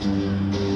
Música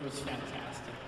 It was fantastic.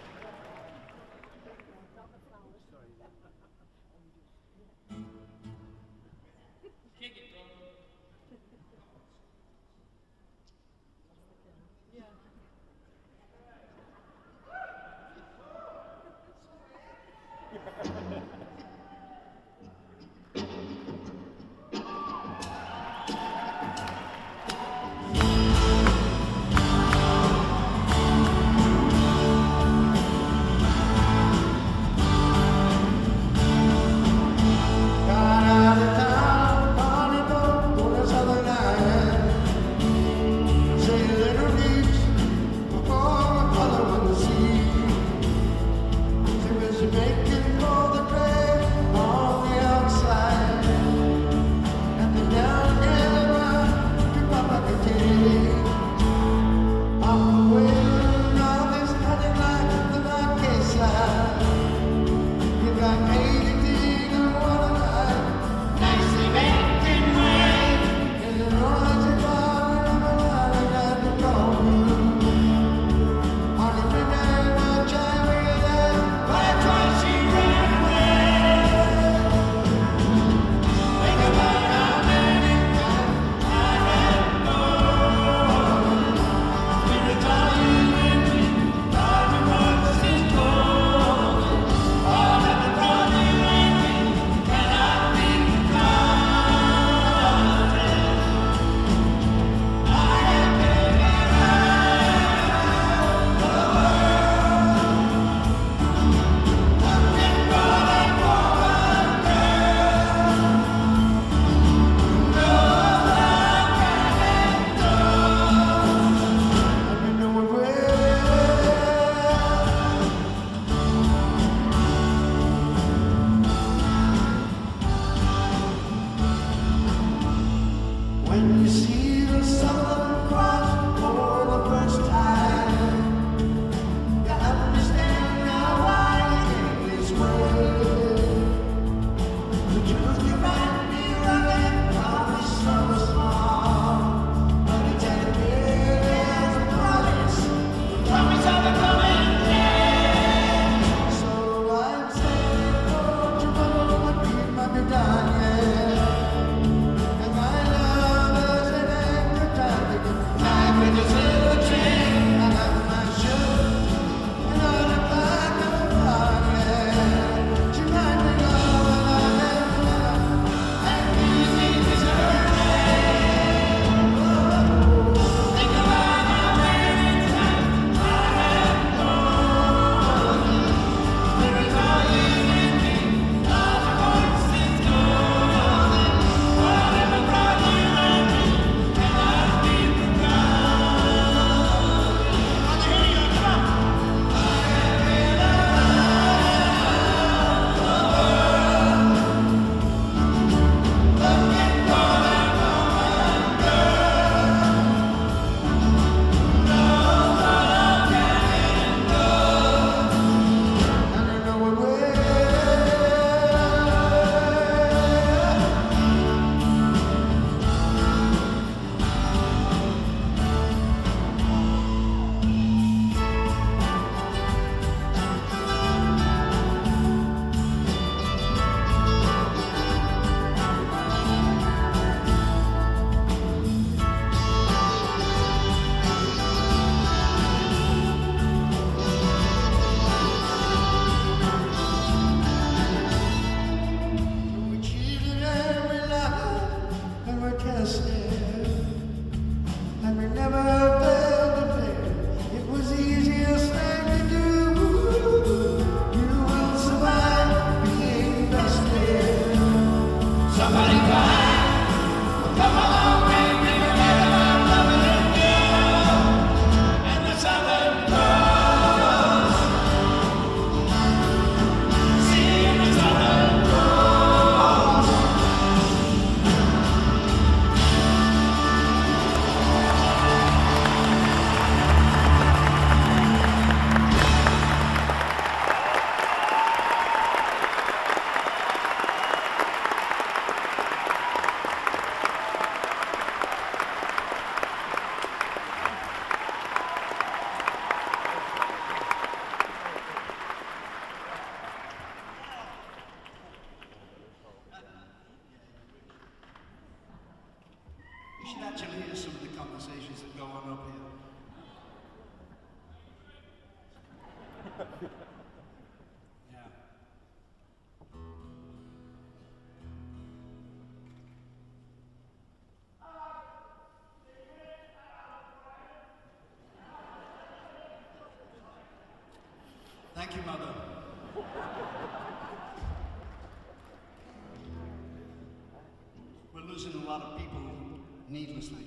needlessly.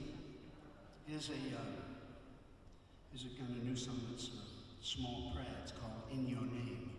Here's a, uh, here's a kind of new song that's a small prayer. It's called In Your Name.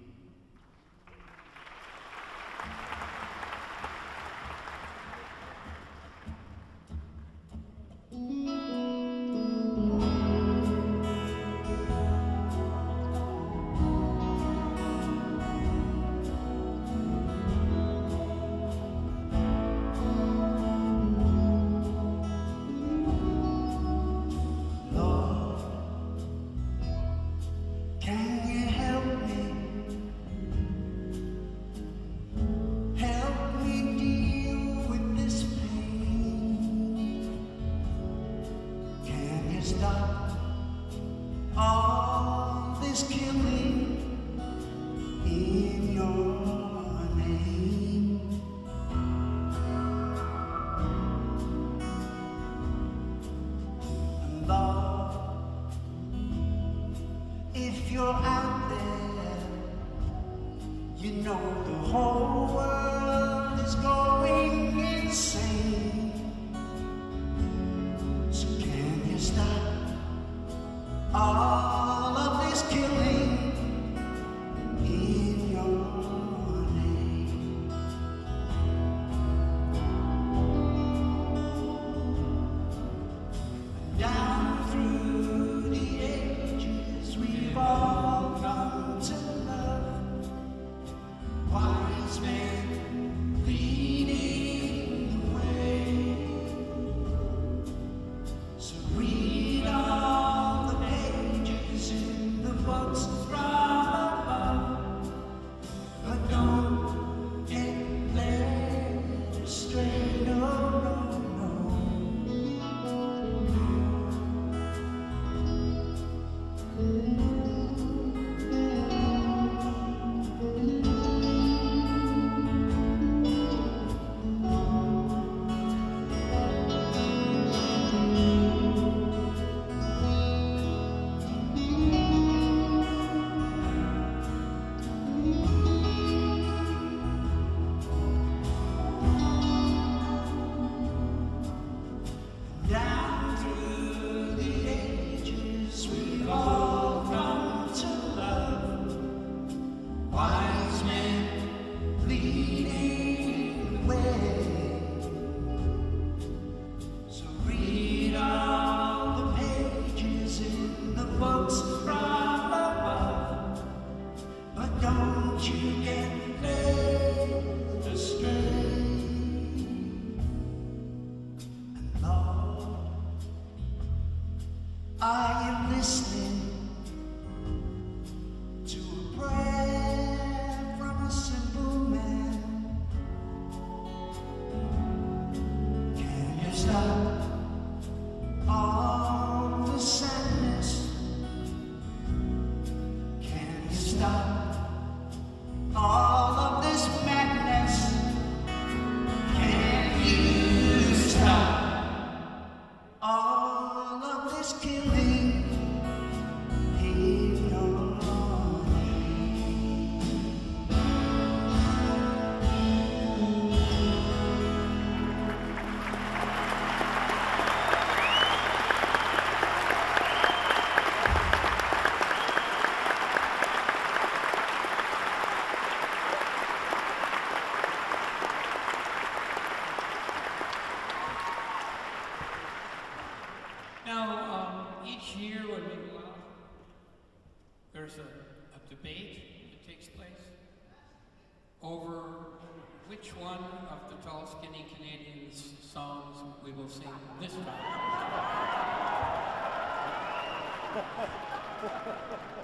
this time.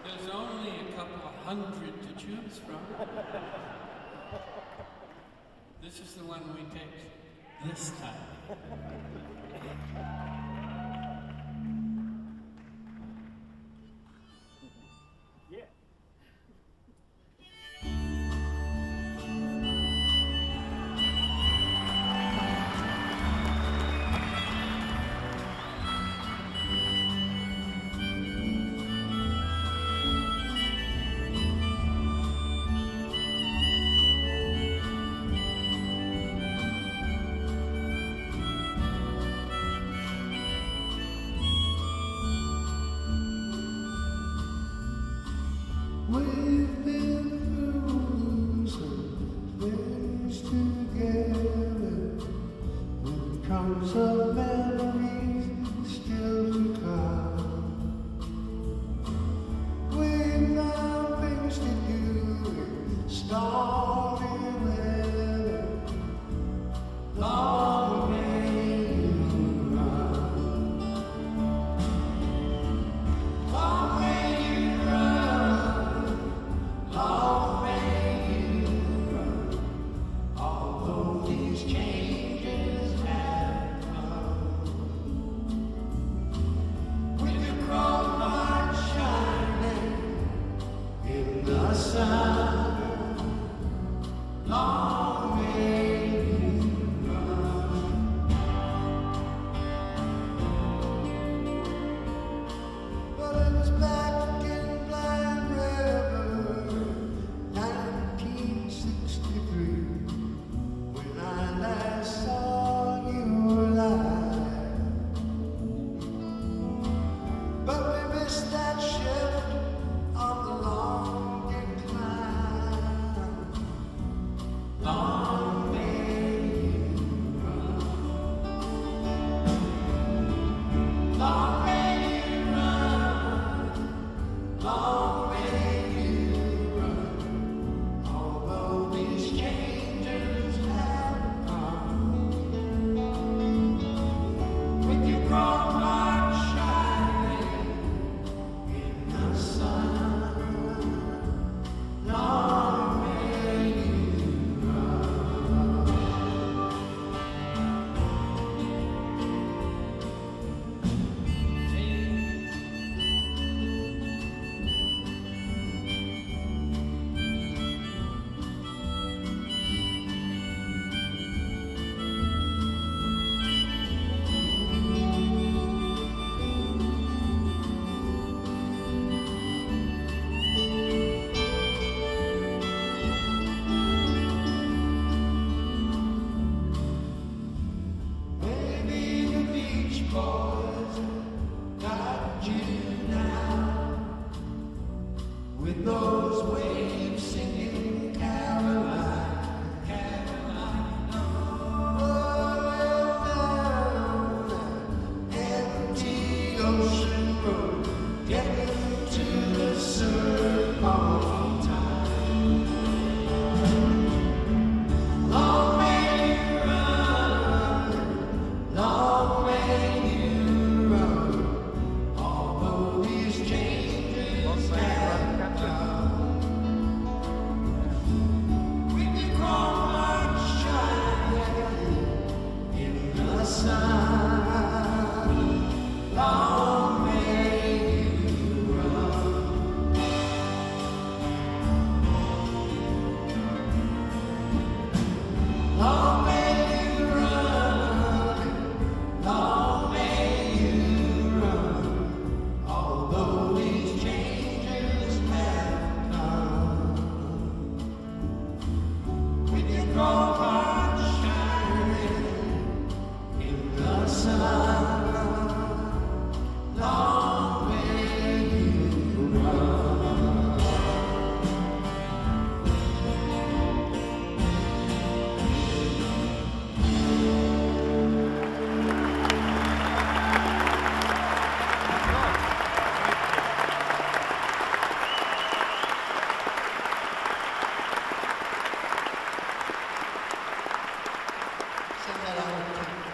There's only a couple of hundred to choose from. This is the one we picked this time. In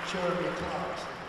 Jeremy Clarkson.